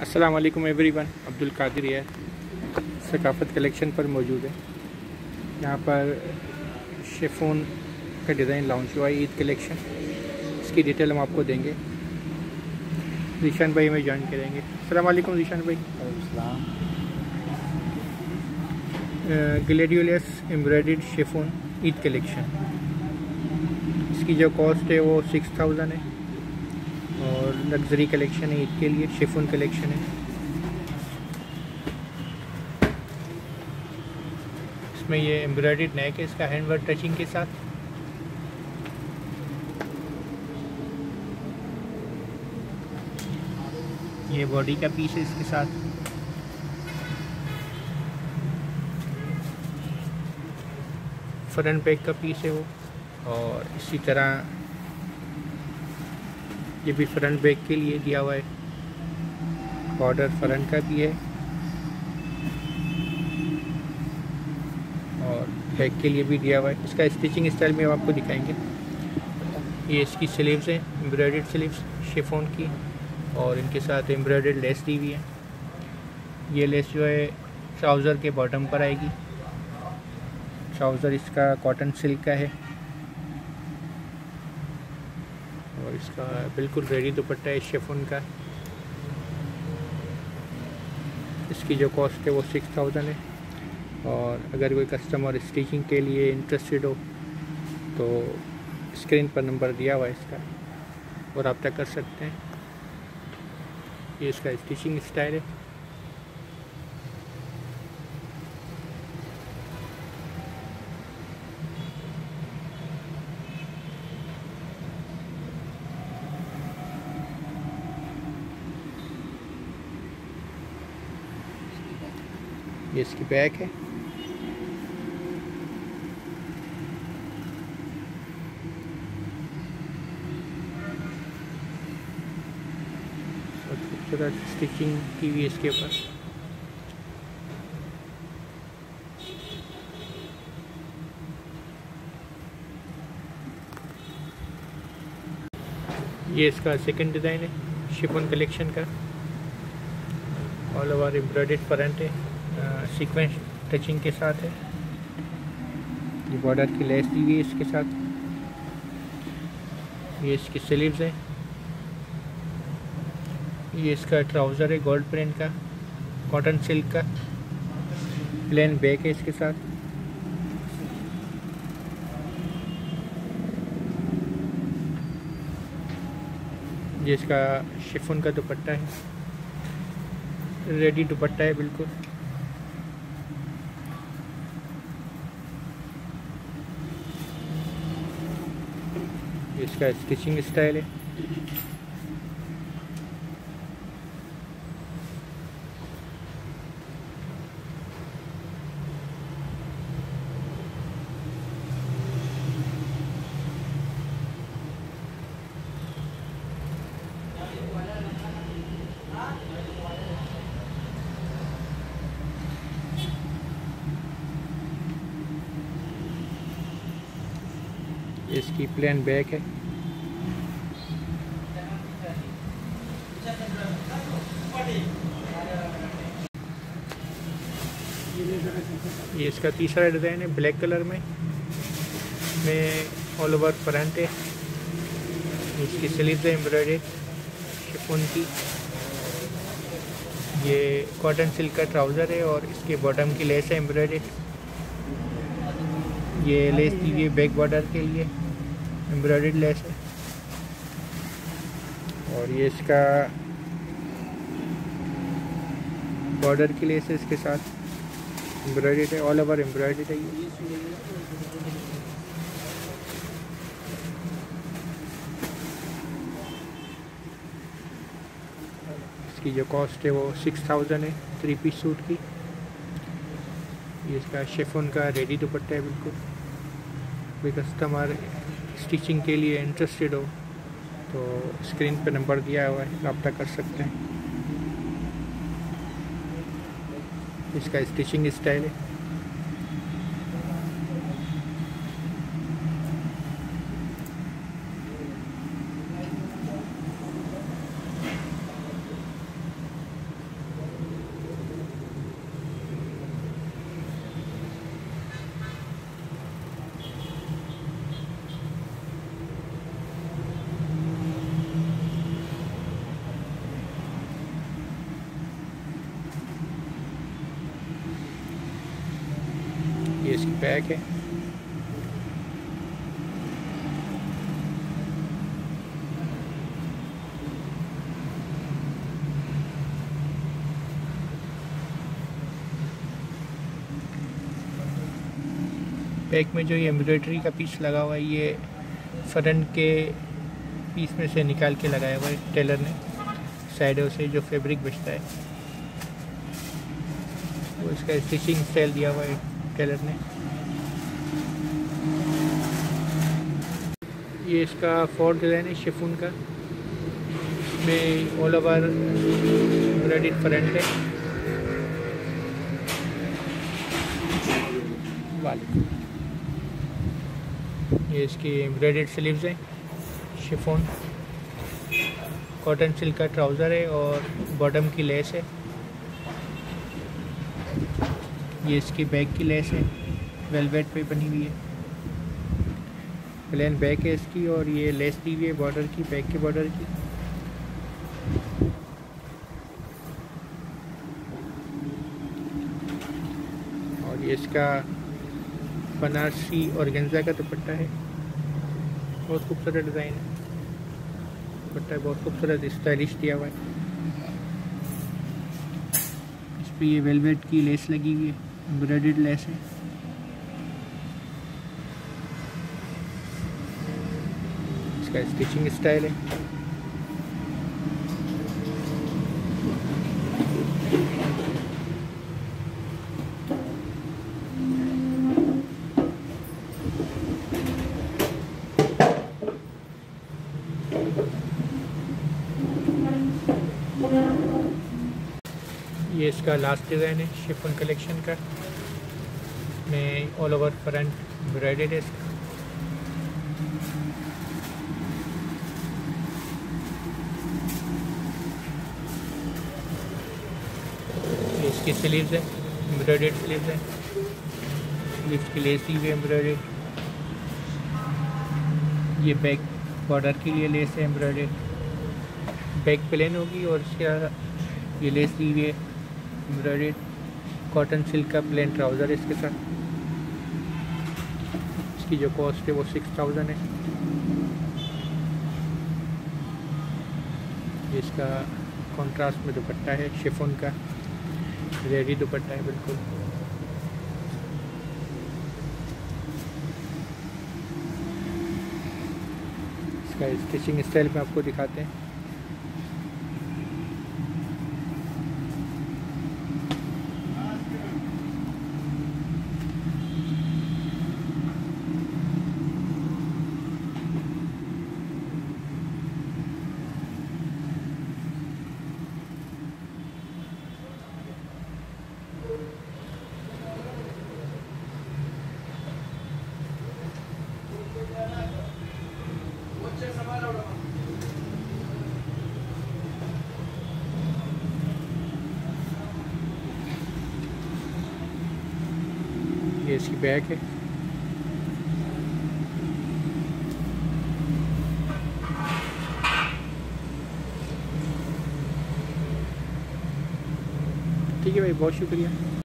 अस्सलाम वालेकुम एवरीवन अब्दुल कादिर है सकाफ़त कलेक्शन पर मौजूद है। यहाँ पर शेफोन का डिज़ाइन लॉन्च हुआ है ईद कलेक्शन इसकी डिटेल हम आपको देंगे। जीशान भाई हमें ज्वाइन करेंगे। अस्सलाम वालेकुम जीशान भाई ग्लेडियोलेस एम्ब्रॉयड शेफोन ईद कलेक्शन इसकी जो कॉस्ट है वो सिक्स थाउज़ेंड है। और लग्जरी कलेक्शन है, ईद के लिए शेफोन कलेक्शन है। इसमें ये एम्ब्रॉयड नेक है, इसका हैंड वर्क टचिंग के साथ। ये बॉडी का पीस है इसके साथ। फ्रंट बैक का पीस है वो। और इसी तरह ये भी फ्रंट बैक के लिए दिया हुआ है। बॉर्डर फ्रंट का भी है। और बैक के लिए भी दिया हुआ है। इसका स्टिचिंग स्टाइल में आपको दिखाएँगे। ये इसकी स्लीव्स हैं एम्ब्रॉयड स्लीव्स शेफोन की, और इनके साथ एम्ब्रॉयड लेस दी हुई है। ये लेस जो है ट्राउज़र के बॉटम पर आएगी। ट्राउज़र इसका कॉटन सिल्क का है। और इसका बिल्कुल रेडी दुपट्टा है शेफोन का। इसकी जो कॉस्ट है वो सिक्स थाउज़ेंड है। और अगर कोई कस्टमर स्टिचिंग के लिए इंटरेस्टेड हो तो स्क्रीन पर नंबर दिया हुआ है इसका और आप तक कर सकते हैं। ये इसका स्टिचिंग स्टाइल है। ये इसकी बैक है। खूबसूरत स्टिचिंग की हुई इसके ऊपर। ये इसका सेकंड डिज़ाइन है शिफन कलेक्शन का। ऑल ओवर एम्ब्रॉयड फ्रंट है। सीक्वेंस टचिंग के साथ है। ये बॉर्डर की लेस दी हुई है इसके साथ। ये इसकी स्लीव्स है। ये इसका ट्राउज़र है गोल्ड प्रिंट का। कॉटन सिल्क का। प्लेन बैक है इसके साथ। ये इसका शिफोन का दुपट्टा है। रेडी दुपट्टा है, बिल्कुल। इसका स्टिचिंग स्टाइल है। इसकी प्लेन बैक है। ये इसका तीसरा डिज़ाइन है, ब्लैक कलर में। में ऑल ओवर फ्रंट है। इसकी स्लीव है एम्ब्रॉयड शिफोन की। ये कॉटन सिल्क का ट्राउज़र है और इसके बॉटम की लेस है एम्ब्रॉयड ये लेस दी हुई बैक बॉर्डर के लिए। एम्ब्रॉयड लेस है। और ये इसका बॉर्डर की लेस है इसके साथ। एम्ब्रॉयड है ऑल ओवर एम्ब्रॉयड है ये। इसकी जो कॉस्ट है वो सिक्स थाउज़ेंड है थ्री पीस सूट की। ये इसका शेफोन का रेडी दुपट्टा है बिल्कुल। कस्टमर स्टिचिंग के लिए इंटरेस्टेड हो तो स्क्रीन पे नंबर दिया हुआ है, रब्ता कर सकते हैं। इसका स्टिचिंग स्टाइल है। बैक है बैक में जो ये एम्ब्रॉयडरी का पीस लगा हुआ है, ये फ्रंट के पीस में से निकाल के लगाया हुआ है टेलर ने। साइडों से जो फैब्रिक बचता है, वो इसका स्टिचिंग स्टाइल दिया हुआ है। टेलर ने। ये इसका फोर डिज़ाइन है शिफून का। इसमें ऑल ओवर ब्रेडिड फ्रंट है। वाले। ये इसकी एम्ब्रॉयडेड स्लीव्स हैं, शिफोन। कॉटन सिल्क का ट्राउज़र है और बॉटम की लेस है। ये इसकी बैक की लेस है, वेलवेट पे बनी हुई है। प्लेन बैक है इसकी और ये लेस दी हुई है बॉर्डर की बैक के बॉर्डर की। और ये इसका बनारसी और गेंजा का दुपट्टा है। बहुत खूबसूरत डिज़ाइन है। दुपट्टा बहुत खूबसूरत स्टाइलिश दिया हुआ है। इस पर ये वेलवेट की लेस लगी हुई है। एम्ब्रॉयड लेस है। इसका स्टिचिंग स्टाइल है। इसका लास्ट डिज़ाइन है शिफन कलेक्शन का। में ऑल ओवर फ्रंट ब्राइडेड है इसका। इसकी स्लीव्स है एम्ब्रॉयडेड स्लीव्स है। स्लीव्स की लेस दी हुई एम्ब्रॉयडेड ये बैक बॉर्डर के लिए लेस है एम्ब्रॉयडेड बैक प्लेन होगी और इसका ये लेस दी हुई है। एम्ब्रॉयडेड कॉटन सिल्क का प्लेन ट्राउज़र है इसके साथ। इसकी जो कॉस्ट है वो सिक्स थाउज़ेंड है। इसका कॉन्ट्रास्ट में दुपट्टा है शिफोन का। रेडी दुपट्टा है, बिल्कुल। इसका स्टिचिंग स्टाइल में आपको दिखाते हैं। ये इसकी बैग है। ठीक है भाई बहुत शुक्रिया।